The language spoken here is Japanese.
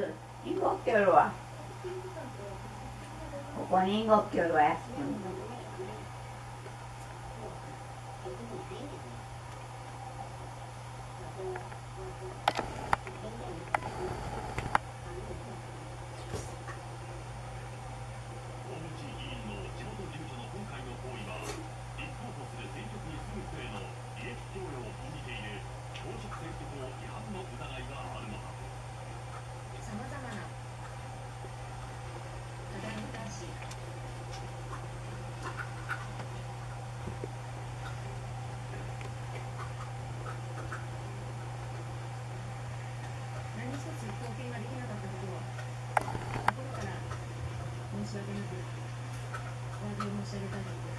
ずインゴきょるわ。ここにインゴきょるわ安げも知きお詫びたいので。